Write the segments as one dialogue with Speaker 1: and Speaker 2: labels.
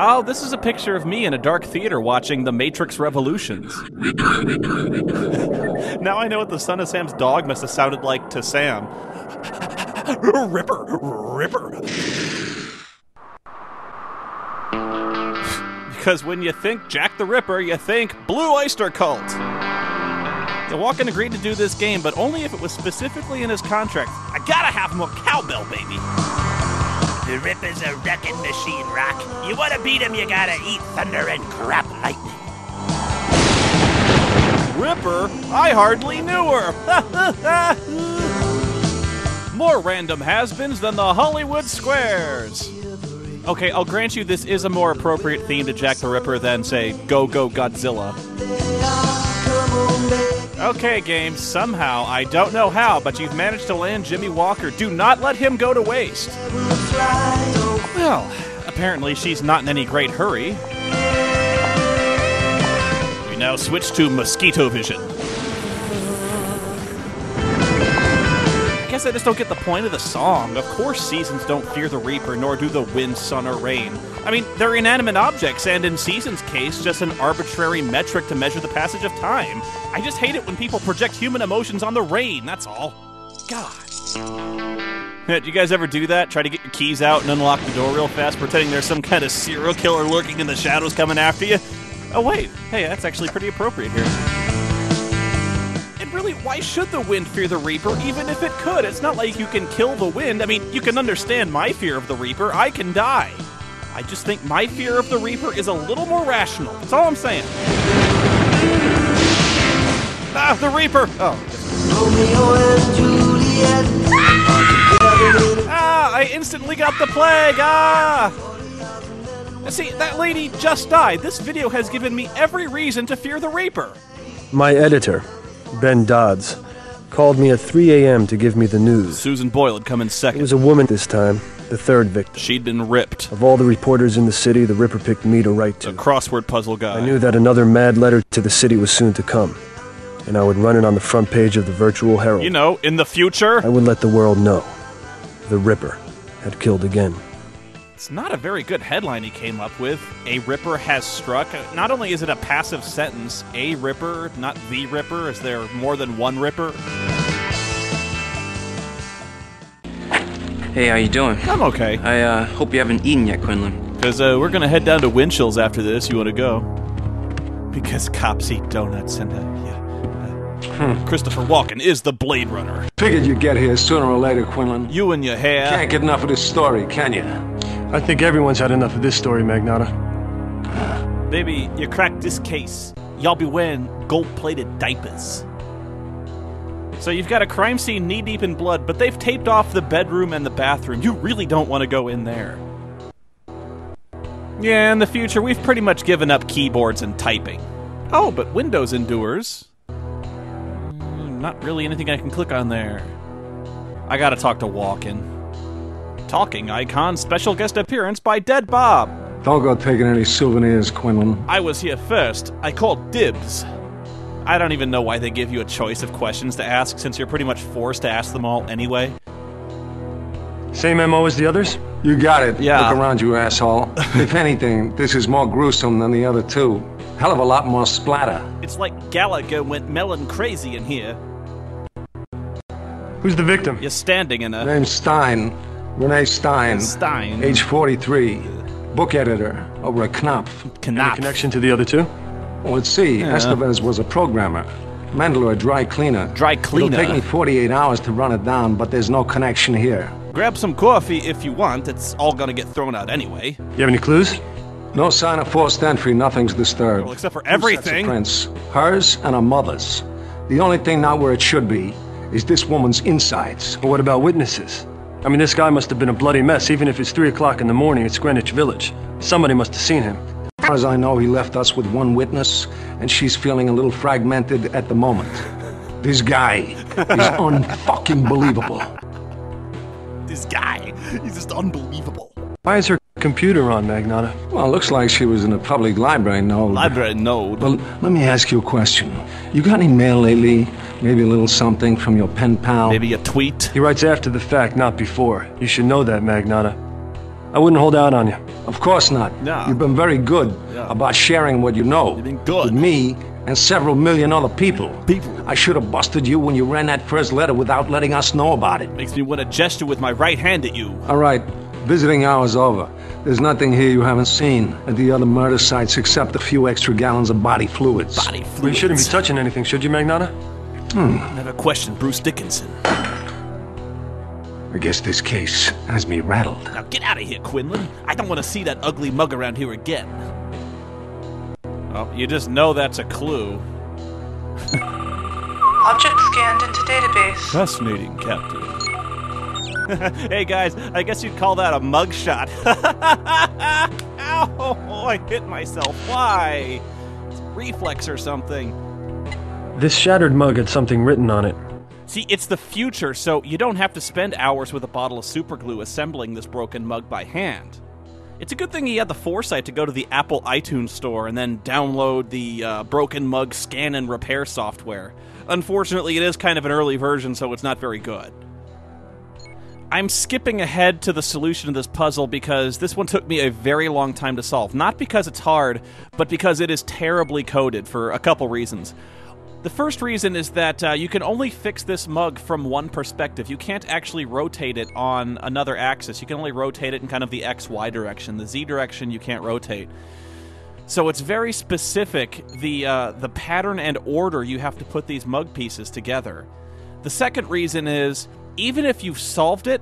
Speaker 1: Oh, this is a picture of me in a dark theater watching The Matrix Revolutions. now I know what the son of Sam's dog must have sounded like to Sam. Ripper, Ripper. because when you think Jack the Ripper, you think Blue Oyster Cult. The Walken agreed to do this game, but only if it was specifically in his contract. I gotta have more cowbell, baby.
Speaker 2: The Ripper's a wrecking machine, Rock. You wanna beat him, you gotta eat thunder and crap lightning.
Speaker 1: Ripper? I hardly knew her. More random has-beens than the Hollywood Squares. Okay, I'll grant you this is a more appropriate theme to Jack the Ripper than, say, Go Go Godzilla. Okay, game, somehow, I don't know how, but you've managed to land Jimmie Walker. Do not let him go to waste. Well, apparently she's not in any great hurry. We now switch to Mosquito Vision. I guess I just don't get the point of the song. Of course, seasons don't fear the Reaper, nor do the wind, sun, or rain. I mean, they're inanimate objects, and in Season's case, just an arbitrary metric to measure the passage of time. I just hate it when people project human emotions on the rain, that's all. God. do you guys ever do that? Try to get your keys out and unlock the door real fast, pretending there's some kind of serial killer lurking in the shadows coming after you? Oh, wait. Hey, that's actually pretty appropriate here. And really, why should the wind fear the Reaper, even if it could? It's not like you can kill the wind. I mean, you can understand my fear of the Reaper. I can die. I just think my fear of the Reaper is a little more rational. That's all I'm saying. Ah, the Reaper! Oh. Ah, I instantly got the plague! Ah! See, that lady just died. This video has given me every reason to fear the Reaper.
Speaker 3: My editor, Ben Dodds, called me at 3 a.m. to give me the news.
Speaker 1: Susan Boyle had come in second.
Speaker 3: It
Speaker 1: second.
Speaker 3: was a woman this time, the third victim.
Speaker 1: She'd been ripped.
Speaker 3: Of all the reporters in the city, the Ripper picked me to write to.
Speaker 1: A crossword puzzle guy.
Speaker 3: I knew that another mad letter to the city was soon to come, and I would run it on the front page of the Virtual Herald.
Speaker 1: You know, in the future.
Speaker 3: I would let the world know the Ripper had killed again.
Speaker 1: It's not a very good headline he came up with. A Ripper has struck. Not only is it a passive sentence, a Ripper, not the Ripper. Is there more than one Ripper?
Speaker 4: Hey, how you doing?
Speaker 1: I'm okay.
Speaker 4: I uh, hope you haven't eaten yet, Quinlan.
Speaker 1: Because uh, we're going to head down to Winchell's after this. You want to go? Because cops eat donuts and, uh, yeah. Uh, Christopher Walken is the Blade Runner.
Speaker 5: Figured you'd get here sooner or later, Quinlan.
Speaker 1: You and your hair.
Speaker 5: Can't get enough of this story, can you?
Speaker 3: I think everyone's had enough of this story, Magnotta.
Speaker 1: Baby, you cracked this case. Y'all be wearing gold plated diapers. So you've got a crime scene knee deep in blood, but they've taped off the bedroom and the bathroom. You really don't want to go in there. Yeah, in the future, we've pretty much given up keyboards and typing. Oh, but Windows endures. Not really anything I can click on there. I gotta talk to Walken. Talking icon special guest appearance by Dead Bob.
Speaker 5: Don't go taking any souvenirs, Quinlan.
Speaker 1: I was here first. I called dibs. I don't even know why they give you a choice of questions to ask since you're pretty much forced to ask them all anyway.
Speaker 3: Same MO as the others?
Speaker 5: You got it.
Speaker 1: Yeah.
Speaker 5: Look around you, asshole. if anything, this is more gruesome than the other two. Hell of a lot more splatter.
Speaker 1: It's like Gallagher went melon crazy in here.
Speaker 3: Who's the victim?
Speaker 1: You're standing in a
Speaker 5: Name's Stein. Renee Stein.
Speaker 1: Stein.
Speaker 5: Age 43. Book editor over at Knopf.
Speaker 3: Any
Speaker 1: Knopf.
Speaker 3: connection to the other two?
Speaker 5: Well, let's see. Estevez was a programmer. Mendler a dry cleaner.
Speaker 1: Dry cleaner.
Speaker 5: It'll take me 48 hours to run it down, but there's no connection here.
Speaker 1: Grab some coffee if you want. It's all gonna get thrown out anyway.
Speaker 3: You have any clues?
Speaker 5: No sign of forced entry, nothing's disturbed.
Speaker 1: Well, except for
Speaker 5: Two sets of
Speaker 1: everything.
Speaker 5: prints, hers and her mother's. The only thing not where it should be is this woman's insides.
Speaker 3: But what about witnesses? I mean, this guy must have been a bloody mess, even if it's 3 o'clock in the morning at Greenwich Village. Somebody must have seen him.
Speaker 5: As far as I know, he left us with one witness, and she's feeling a little fragmented at the moment. This guy is unfucking believable.
Speaker 1: This guy, is just unbelievable.
Speaker 3: Why is her computer on, Magnotta?
Speaker 5: Well, it looks like she was in a public library node.
Speaker 1: Library node.
Speaker 5: Well, let me ask you a question. You got any mail lately? Maybe a little something from your pen pal?
Speaker 1: Maybe a tweet.
Speaker 3: He writes after the fact, not before. You should know that, Magnotta. I wouldn't hold out on you.
Speaker 5: Of course not.
Speaker 1: No.
Speaker 5: You've been very good
Speaker 1: Yeah.
Speaker 5: about sharing what you know.
Speaker 1: You've been good.
Speaker 5: With me and several million other people.
Speaker 1: People.
Speaker 5: I should have busted you when you ran that first letter without letting us know about it.
Speaker 1: Makes me want to gesture with my right hand at you.
Speaker 5: All right, visiting hour's over. There's nothing here you haven't seen at the other murder sites except a few extra gallons of body fluids.
Speaker 1: Body fluids.
Speaker 3: We shouldn't be touching anything, should you, Magnotta? Hmm.
Speaker 1: Never question Bruce Dickinson.
Speaker 5: I guess this case has me rattled.
Speaker 1: Now get out of here, Quinlan. I don't want to see that ugly mug around here again. Oh, you just know that's a clue.
Speaker 6: Object scanned into database.
Speaker 1: Fascinating, Captain. hey guys, I guess you'd call that a mugshot. Ow! I hit myself. Why? It's reflex or something.
Speaker 3: This shattered mug had something written on it.
Speaker 1: See, it's the future, so you don't have to spend hours with a bottle of superglue assembling this broken mug by hand. It's a good thing he had the foresight to go to the Apple iTunes store and then download the uh, broken mug scan and repair software. Unfortunately, it is kind of an early version, so it's not very good. I'm skipping ahead to the solution of this puzzle because this one took me a very long time to solve. Not because it's hard, but because it is terribly coded for a couple reasons. The first reason is that uh, you can only fix this mug from one perspective. You can't actually rotate it on another axis. You can only rotate it in kind of the XY direction. The Z direction you can't rotate. So it's very specific the uh, the pattern and order you have to put these mug pieces together. The second reason is even if you've solved it,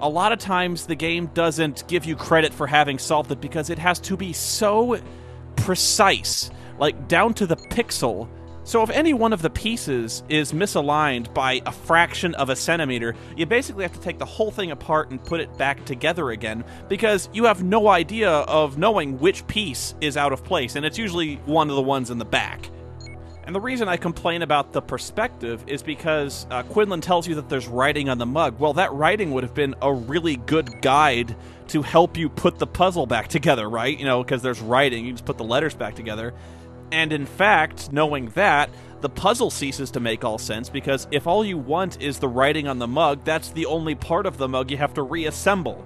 Speaker 1: a lot of times the game doesn't give you credit for having solved it because it has to be so precise, like down to the pixel. So if any one of the pieces is misaligned by a fraction of a centimeter, you basically have to take the whole thing apart and put it back together again because you have no idea of knowing which piece is out of place, and it's usually one of the ones in the back. And the reason I complain about the perspective is because uh, Quinlan tells you that there's writing on the mug. Well, that writing would have been a really good guide to help you put the puzzle back together, right? You know, because there's writing, you just put the letters back together. And in fact, knowing that, the puzzle ceases to make all sense because if all you want is the writing on the mug, that's the only part of the mug you have to reassemble.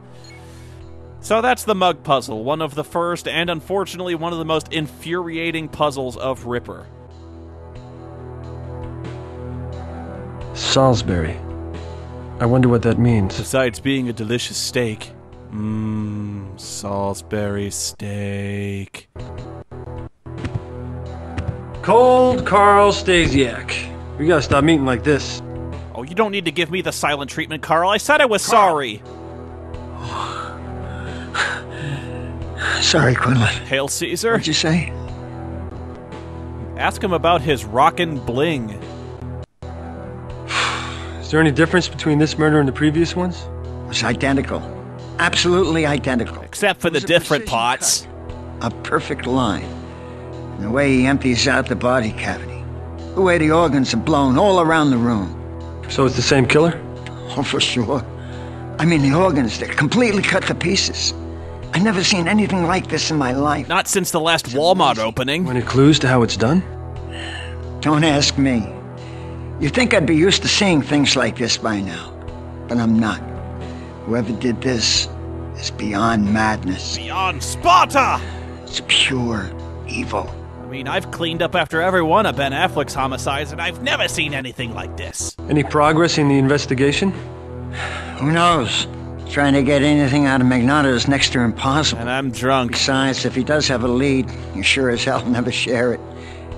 Speaker 1: So that's the mug puzzle, one of the first and unfortunately one of the most infuriating puzzles of Ripper.
Speaker 3: Salisbury. I wonder what that means.
Speaker 1: Besides being a delicious steak. Mmm, Salisbury steak.
Speaker 3: Cold Carl Stasiak. We gotta stop meeting like this.
Speaker 1: Oh, you don't need to give me the silent treatment, Carl. I said I was sorry.
Speaker 7: Sorry, Quinlan.
Speaker 1: Hail Caesar.
Speaker 7: What'd you say?
Speaker 1: Ask him about his rockin' bling.
Speaker 3: Is there any difference between this murder and the previous ones?
Speaker 7: It was identical. Absolutely identical.
Speaker 1: Except for the
Speaker 7: was a
Speaker 1: different
Speaker 7: precision
Speaker 1: pots.
Speaker 7: A perfect line. And the way he empties out the body cavity. The way the organs are blown all around the room.
Speaker 3: So it's the same killer?
Speaker 7: Oh, for sure. I mean, the organs, they're completely cut to pieces. I've never seen anything like this in my life.
Speaker 1: Not since the last Walmart opening.
Speaker 3: Any clues to how it's done?
Speaker 7: Don't ask me. You'd think I'd be used to seeing things like this by now. But I'm not. Whoever did this is beyond madness.
Speaker 1: Beyond Sparta!
Speaker 7: It's pure evil.
Speaker 1: I mean, I've cleaned up after every one of Ben Affleck's homicides, and I've never seen anything like this.
Speaker 3: Any progress in the investigation?
Speaker 7: Who knows? Trying to get anything out of Magnotta is next to impossible.
Speaker 1: And I'm drunk.
Speaker 7: Besides, if he does have a lead, you sure as hell never share it.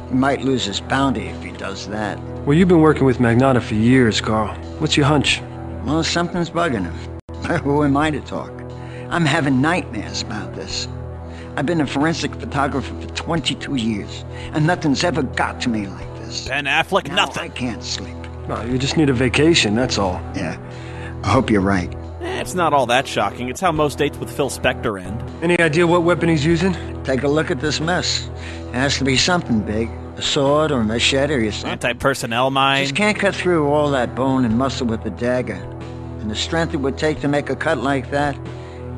Speaker 7: He might lose his bounty if he does that.
Speaker 3: Well, you've been working with Magnotta for years, Carl. What's your hunch?
Speaker 7: Well, something's bugging him. Who am I to talk? I'm having nightmares about this. I've been a forensic photographer for 22 years, and nothing's ever got to me like this.
Speaker 1: Ben Affleck,
Speaker 7: Now
Speaker 1: nothing.
Speaker 7: I can't sleep.
Speaker 3: No, you just need a vacation, that's all.
Speaker 7: Yeah, I hope you're right.
Speaker 1: Eh, it's not all that shocking. It's how most dates with Phil Spector end.
Speaker 3: Any idea what weapon he's using?
Speaker 7: Take a look at this mess. It has to be something big. A sword or a machete or something.
Speaker 1: Anti-personnel mine.
Speaker 7: Just can't cut through all that bone and muscle with a dagger. And the strength it would take to make a cut like that,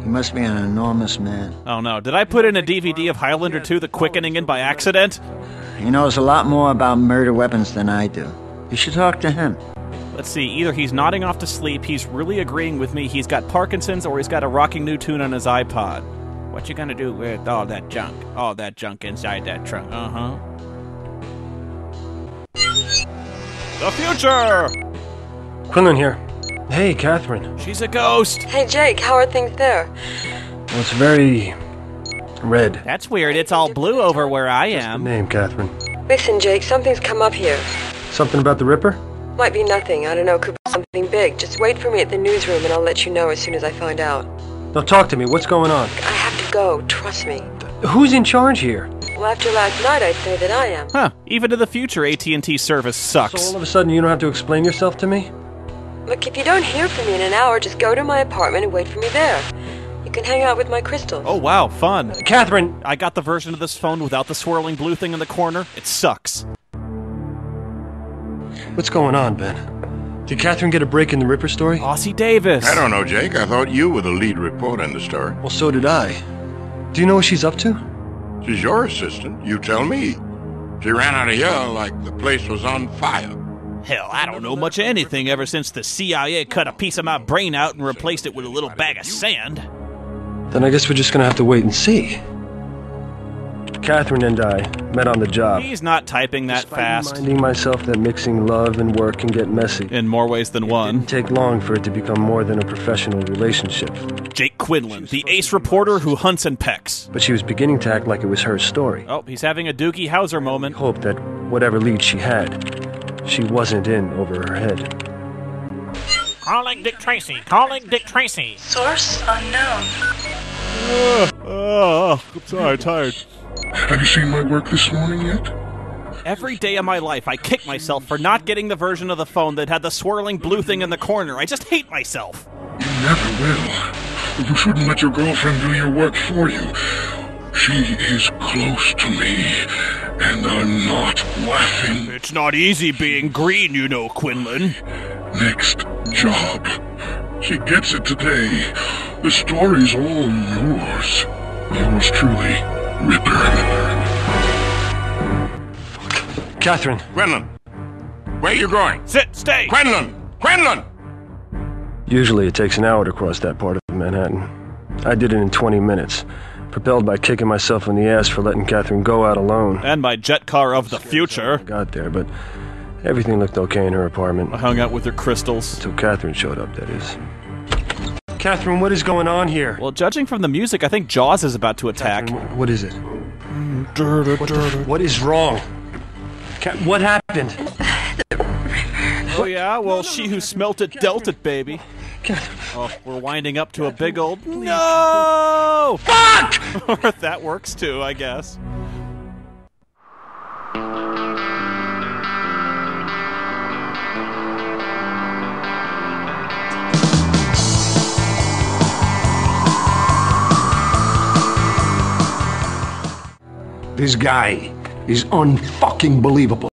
Speaker 7: he must be an enormous man.
Speaker 1: Oh no, did I put in a DVD of Highlander 2 The Quickening in by accident?
Speaker 7: He knows a lot more about murder weapons than I do. You should talk to him.
Speaker 1: Let's see, either he's nodding off to sleep, he's really agreeing with me, he's got Parkinson's, or he's got a rocking new tune on his iPod. What you gonna do with all that junk? All that junk inside that trunk? Uh huh. The future!
Speaker 3: Quinlan here. Hey, Catherine.
Speaker 1: She's a ghost!
Speaker 8: Hey Jake, how are things there?
Speaker 3: Well, it's very red.
Speaker 1: That's weird. It's all blue over where I am.
Speaker 3: Name, Catherine.
Speaker 8: Listen, Jake, something's come up here.
Speaker 3: Something about the Ripper?
Speaker 8: Might be nothing, I don't know, could be something big. Just wait for me at the newsroom and I'll let you know as soon as I find out.
Speaker 3: Now talk to me. What's going on?
Speaker 8: I have to go, trust me.
Speaker 3: Who's in charge here?
Speaker 8: Well, after last night, I'd say that I am.
Speaker 1: Huh. Even in the future, AT&T service sucks.
Speaker 3: So
Speaker 1: sucks.
Speaker 3: all of a sudden you don't have to explain yourself to me?
Speaker 8: Look, if you don't hear from me in an hour, just go to my apartment and wait for me there. You can hang out with my crystals.
Speaker 1: Oh wow, fun.
Speaker 3: Uh, Catherine!
Speaker 1: I got the version of this phone without the swirling blue thing in the corner. It sucks.
Speaker 3: What's going on, Ben? Did Catherine get a break in the Ripper story?
Speaker 1: Ossie Davis.
Speaker 9: I don't know, Jake. I thought you were the lead reporter in the story.
Speaker 3: Well, so did I. Do you know what she's up to?
Speaker 9: She's your assistant. You tell me. She ran out of here like the place was on fire.
Speaker 1: Hell, I don't know much of anything ever since the CIA cut a piece of my brain out and replaced it with a little bag of sand.
Speaker 3: Then I guess we're just gonna have to wait and see. Catherine and I met on the job.
Speaker 1: He's not typing that
Speaker 3: Despite
Speaker 1: fast.
Speaker 3: Reminding myself that mixing love and work can get messy.
Speaker 1: In more ways than one.
Speaker 3: Didn't take long for it to become more than a professional relationship.
Speaker 1: Jake Quinlan, the ace reporter who hunts and pecks.
Speaker 3: But she was beginning to act like it was her story.
Speaker 1: Oh, he's having a Doogie Howser moment.
Speaker 3: Hope that whatever lead she had, she wasn't in over her head.
Speaker 10: Calling Dick Tracy. Calling Dick Tracy.
Speaker 6: Source unknown.
Speaker 1: Oh, I'm sorry, tired.
Speaker 11: Have you seen my work this morning yet?
Speaker 1: Every day of my life, I kick myself for not getting the version of the phone that had the swirling blue thing in the corner. I just hate myself.
Speaker 11: You never will. You shouldn't let your girlfriend do your work for you. She is close to me, and I'm not laughing.
Speaker 1: It's not easy being green, you know, Quinlan.
Speaker 11: Next job. She gets it today. The story's all yours. Yours truly, Ripper.
Speaker 3: Catherine,
Speaker 9: Quinlan, where you going?
Speaker 1: Sit, stay.
Speaker 9: Quinlan! Quinlan!
Speaker 3: usually it takes an hour to cross that part of Manhattan. I did it in 20 minutes, propelled by kicking myself in the ass for letting Catherine go out alone.
Speaker 1: And my jet car of the future.
Speaker 3: Got there, but everything looked okay in her apartment.
Speaker 1: I hung out with her crystals.
Speaker 3: Until Catherine showed up, that is. Catherine, what is going on here?
Speaker 1: Well, judging from the music, I think Jaws is about to attack.
Speaker 3: Catherine, what is it? Mm, what, the, what is wrong? Ca- what happened?
Speaker 1: Oh, yeah? Well, she who smelt it dealt it, baby.
Speaker 3: Catherine.
Speaker 1: Oh, we're winding up to a big old no. Fuck! that works too, I guess.
Speaker 5: This guy is unfucking believable.